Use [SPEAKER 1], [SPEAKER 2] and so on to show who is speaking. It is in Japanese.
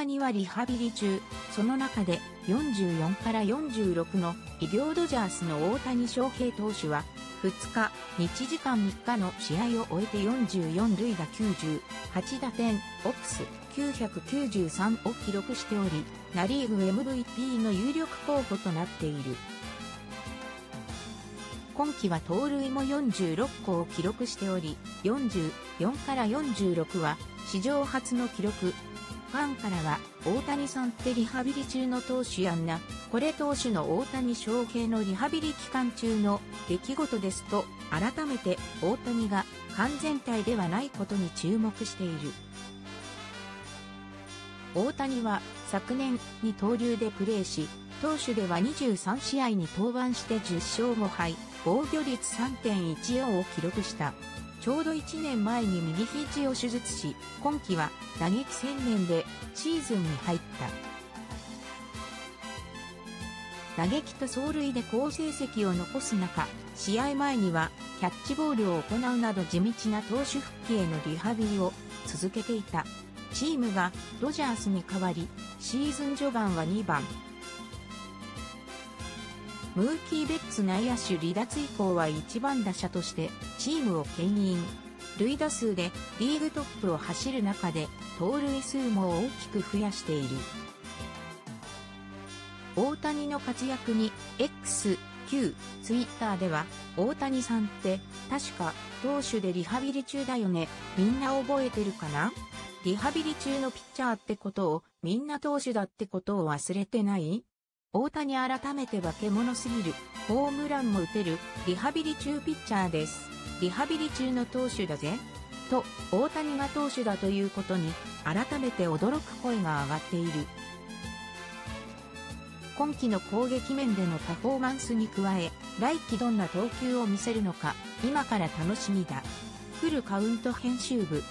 [SPEAKER 1] はリハビリ中。その中で44から46の医療ドジャースの大谷翔平投手は2日、日時間3日の試合を終えて44塁打98打点、オックス993を記録しており、ナリーグ MVP の有力候補となっている。今季は盗塁も46個を記録しており、44から46は史上初の記録。ファンからは、大谷さんってリハビリ中の投手やんな、これ投手の大谷翔平のリハビリ期間中の出来事ですと、改めて大谷が完全体ではないことに注目している。大谷は昨年に投流でプレーし、投手では23試合に登板して10勝5敗、防御率3.14を記録した。ちょうど1年前に右肘を手術し、今季は打撃専念でシーズンに入った。打撃と走塁で好成績を残す中、試合前にはキャッチボールを行うなど地道な投手復帰へのリハビリを続けていた。チームがドジャースに代わり、シーズン序盤は2番。ムーキー・ベッツ内野手離脱以降は1番打者としてチームを牽引。塁打数でリーグトップを走る中で盗塁数も大きく増やしている。大谷の活躍に X、Q、Twitter では大谷さんって確か投手でリハビリ中だよね。みんな覚えてるかな？リハビリ中のピッチャーってことをみんな投手だってことを忘れてない？大谷改めて化け物すぎる、ホームランも打てる、リハビリ中ピッチャーです。リハビリ中の投手だぜ。と、大谷が投手だということに、改めて驚く声が上がっている。今季の攻撃面でのパフォーマンスに加え、来季どんな投球を見せるのか、今から楽しみだ。フルカウント編集部、